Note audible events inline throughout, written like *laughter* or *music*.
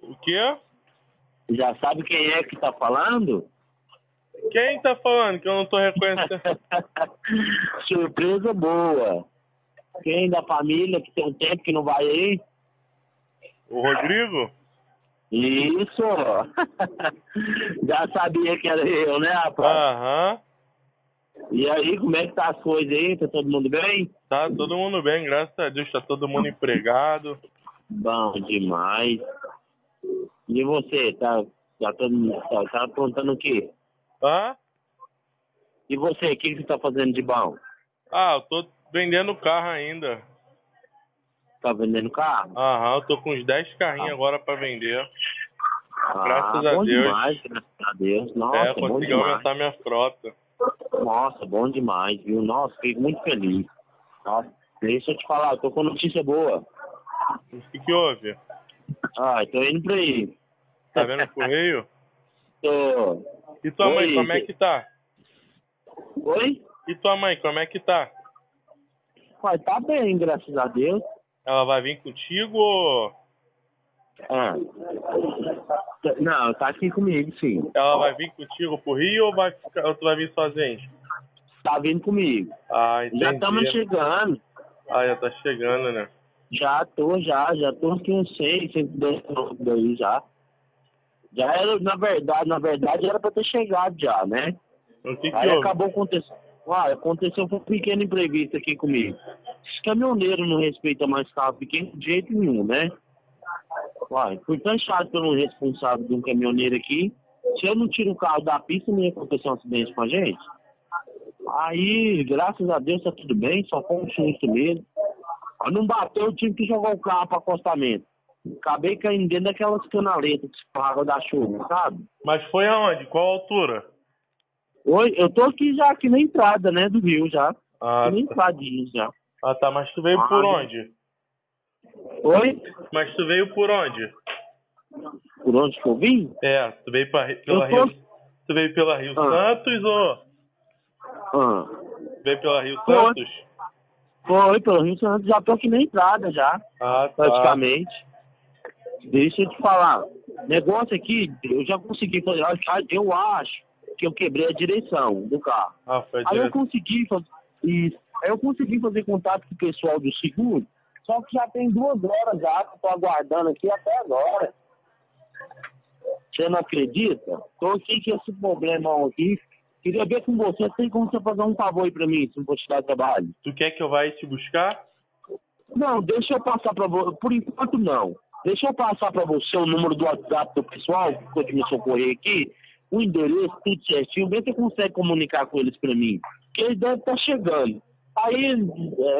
O quê? Já sabe quem é que tá falando? Quem tá falando que eu não tô reconhecendo? *laughs* Surpresa boa. Quem da família que tem um tempo que não vai aí? o Rodrigo? Isso! *laughs* Já sabia que era eu, né, rapaz? Aham. E aí, como é que tá as coisas aí? Tá todo mundo bem? Tá todo mundo bem, graças a Deus. Tá todo mundo empregado. Bom demais. E você, tá, tá, tá, tá aprontando o quê? Hã? E você, o que, que você tá fazendo de bom? Ah, eu tô vendendo carro ainda. Tá vendendo carro? Aham, eu tô com uns 10 carrinhos agora pra vender. Graças ah, a bom Deus. demais, graças a Deus. Nossa, é, consegui aumentar minha frota. Nossa, bom demais, viu? Nossa, fiquei muito feliz. Nossa, deixa eu te falar, eu tô com notícia boa. O que, que houve? Ah, tô indo pra aí. Tá vendo o correio? *laughs* Tô. E tua mãe, Oi. como é que tá? Oi? E tua mãe, como é que tá? Pai, tá bem, graças a Deus. Ela vai vir contigo ou Ah. Não, tá aqui comigo, sim. ela vai vir contigo pro Rio ou, vai ficar, ou tu vai vir sozinho? Tá vindo comigo. Ah, entendi. Já estamos chegando. Ah, já tá chegando, né? Já tô, já, já tô aqui uns seis, minutos aí já. Já era, na verdade, na verdade era pra ter chegado já, né? O que que Aí houve? acabou acontecendo. Ah, aconteceu um pequeno imprevisto aqui comigo. Os caminhoneiros não respeitam mais carro pequeno de jeito nenhum, né? Uai, fui taxado pelo responsável de um caminhoneiro aqui. Se eu não tiro o carro da pista, não ia acontecer um acidente com a gente. Aí, graças a Deus, tá tudo bem, só foi um susto mesmo. Não bateu, eu tive que jogar o carro para acostamento. Acabei caindo dentro daquelas canaletas que pagam da chuva, sabe? Mas foi aonde? Qual altura? Oi, eu tô aqui já, aqui na entrada, né, do rio já. Ah, Aqui na tá. entradinha já. ah, tá. Mas tu veio Ah, por onde? Oi? Mas tu veio por onde? Por onde que eu vim? É, tu veio pra, pela tô- Rio... Tu veio pela Rio Ah. Santos ou... Ah, Veio pela Rio. Santos? Foi, pelo Rio Santos, já tô aqui na entrada já, Ah, tá. praticamente. Deixa eu te falar, negócio aqui, eu já consegui fazer, eu acho que eu quebrei a direção do carro. Ah, foi Aí eu direto. consegui fazer isso. Aí eu consegui fazer contato com o pessoal do seguro, só que já tem duas horas já que eu tô aguardando aqui até agora. Você não acredita? Tô aqui com esse problemão aqui. Queria ver com você, tem como você fazer um favor aí pra mim, se não for te dar trabalho. Tu quer que eu vá te buscar? Não, deixa eu passar pra você. Por enquanto, não. Deixa eu passar pra você o número do WhatsApp do pessoal que pode me socorrer aqui, o endereço, tudo certinho. Vê se você consegue comunicar com eles pra mim. Porque eles devem estar chegando. Aí,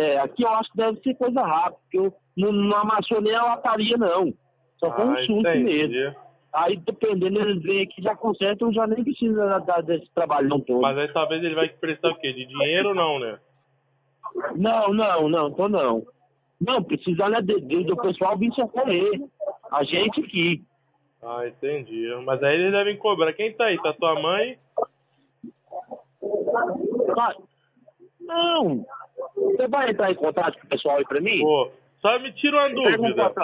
é, aqui eu acho que deve ser coisa rápida, porque eu não, não amassou nem a lataria, não. Só foi um ah, susto entendi. mesmo. Aí, dependendo, eles vêm aqui já consertam, já nem precisa da- desse trabalhão todo. Mas aí talvez ele vai te prestar o quê? De dinheiro ou não, né? Não, não, não, tô não. Não, precisa né, de- de- do pessoal vir socorrer. A gente aqui. Ah, entendi. Mas aí eles devem cobrar. Quem tá aí? Tá tua mãe? Ah, Não. Você vai entrar em contato com o pessoal aí pra mim? Pô, só me tira uma um dúvida.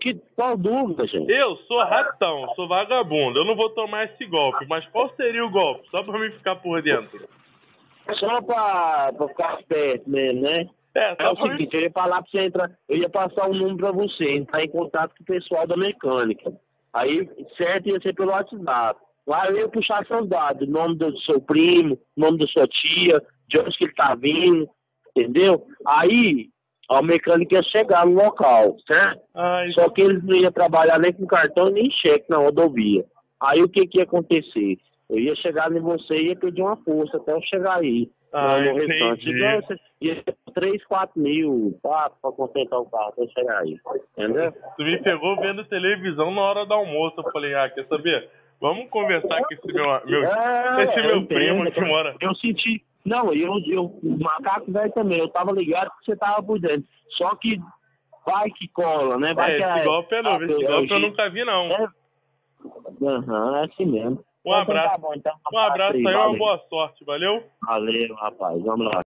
Que qual dúvida, gente? Eu sou ratão, sou vagabundo. Eu não vou tomar esse golpe. Mas qual seria o golpe? Só pra mim ficar por dentro. Só pra, pra ficar esperto mesmo, né? É, É o pra mim... seguinte, eu ia falar pra você entrar, eu ia passar um número pra você, entrar em contato com o pessoal da mecânica. Aí, certo, ia ser pelo WhatsApp. Lá eu ia puxar seus dados, nome do seu primo, nome da sua tia, de onde que ele tá vindo, entendeu? Aí, a mecânica ia chegar no local, certo? Ai, Só que eles não iam trabalhar nem com cartão nem cheque na rodovia. Aí o que, que ia acontecer? Eu ia chegar em você e ia pedir uma força até eu chegar aí. Ah, no restante. entendi. Então, você ia ser 3, 4 mil pra, pra consertar o carro até chegar aí. Entendeu? Tu me pegou vendo televisão na hora do almoço. Eu falei, ah, quer saber? Vamos conversar com esse meu, meu, É, esse eu meu entendo. primo que mora. Eu senti. Não, eu, eu, o macaco velho também, eu tava ligado que você tava por dentro. Só que vai que cola, né? Vai É, que esse golpe é novo, esse é golpe eu nunca vi, não. É, Aham, é assim mesmo. Um Então tá abraço. bom, então, Um abraço aí, uma boa sorte, valeu? Valeu, rapaz. Vamos lá.